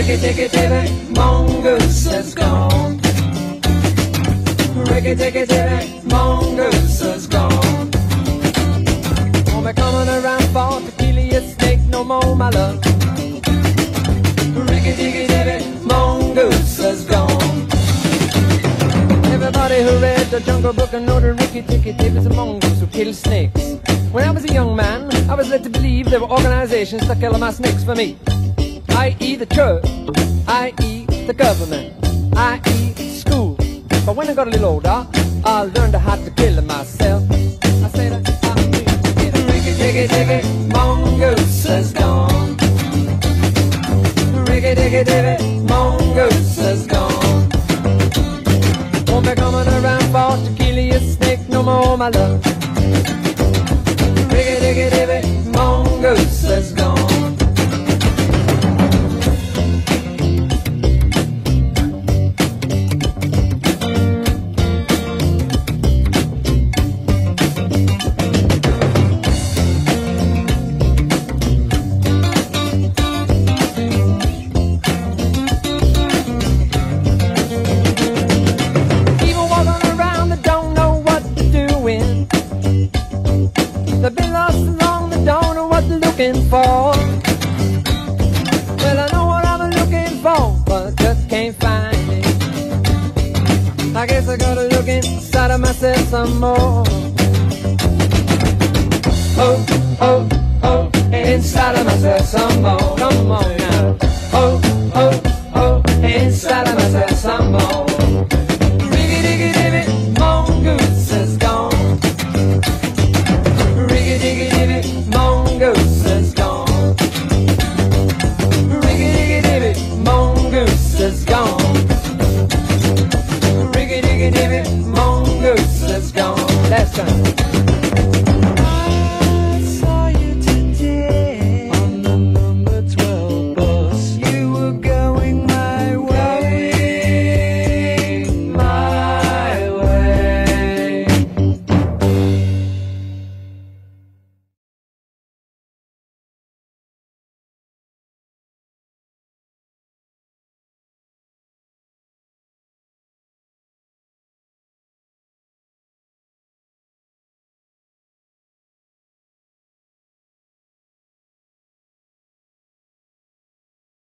Riki Tiki Tavi, mongoose is gone. Riki Tiki Tavi, mongoose is gone. Won't be coming around for to kill you snake no more, my love. Riki Tiki Tavi, mongoose is gone. Everybody who read the Jungle Book and know the Riki Tiki Tavi is a mongoose who kills snakes. When I was a young man, I was led to believe there were organizations that kill my snakes for me. I.e. the church, I.e. the government, i.e. school. But when I got a little older, I learned how to kill myself. I said, I Riki Tiki Tavi, mongoose is gone. Riki Tiki Tavi, mongoose is gone. Won't be coming around for to kill you snake no more, my love. Riki looking for. Well, I know what I'm looking for, but just can't find it. I guess I gotta look inside of myself some more. dibby, mongoose, let's go, let's go.